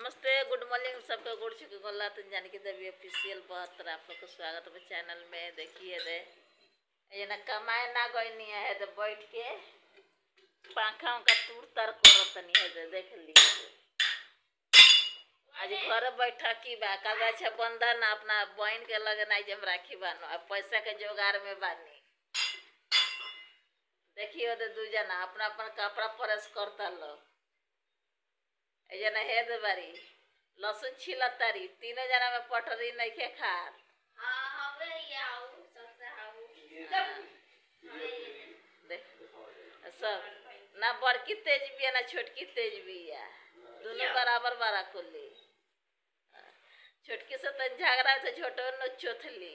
नमस्ते, good morning सबका, good छिके गोला तो जान के देवी ऑफिशियल बहत्तर आप लोग को स्वागत है चैनल में, देखिए दे। ये ना कमाए ना गई नहीं है तो बैठ के पंखा उनका तूर तर करत नहीं है, दे देख लीजिए आज घर बैठा की बा कल अच्छा बंधन अपना, बहन के लगे नहीं जब राखी बानो, अब पैसा के जोगाड़ में बानी। देखिए दे दू जना अपना अपना कपड़ा प्रेस करता लो जना हेद बारी लहसुन छिलतारी तीनों जना में पटरी नहीं खे खात देख सब ना बड़की तेज भी है ना छोटकी तेज भी है दोनों बराबर बरा कुल्ली छोटकी से तो झगड़ा तो छोटो न चोथली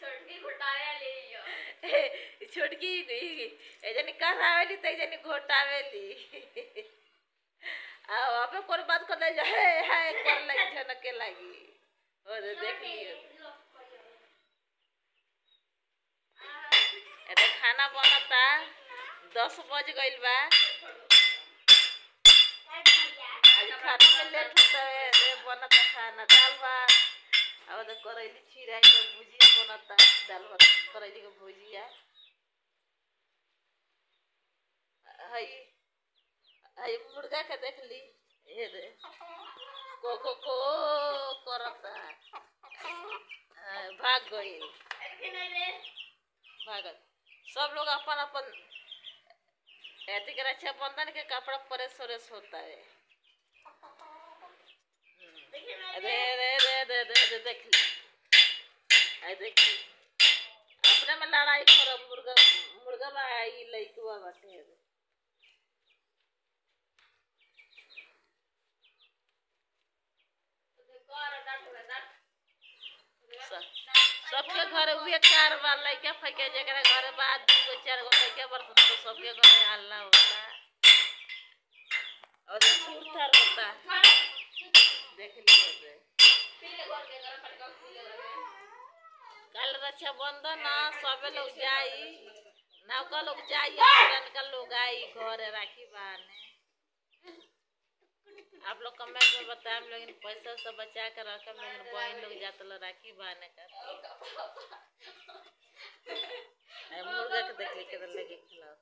छोटकी एजनी करावेली तो घोटावेली आ अबे कोई बात कर दे हे हे कर लगी खाना बनता दस बज गइल बा खाना में लेट होता है बनता खाना दाल भात अब करैली चिराई के बनता दाल भात करैली भुजिया हई मुर्गा के देख ली। ये दे। को को को करता हाँ, भाग गइल भागत। सब लोग अपन अपन ऐति के रक्षा बंधन के कपड़ा परेस वरेस होता है। अरे रे रे रे रे रे देख ली। आई देख ली। अपने में लड़ाई करो मुर्गा मुर्गा बा ई लइकवा बाटे सबके घर उहे कार बा लइका फइका जकरा घर बा, दू चार गो लइका बरतन तो सबके घर हल्ला होता। और होता देख कल रक्षा बंधन ना सबे लोग जाई। नौका लोग जाई का लोग आई, घर राखी बाने। आप लोग कमेंट में बताएँ लेकिन पैसा सब बचा कर रखे लेकिन बहन लोग जाते लो, राखी बहने कर मुर्गा के देख के लगे खिलाओ।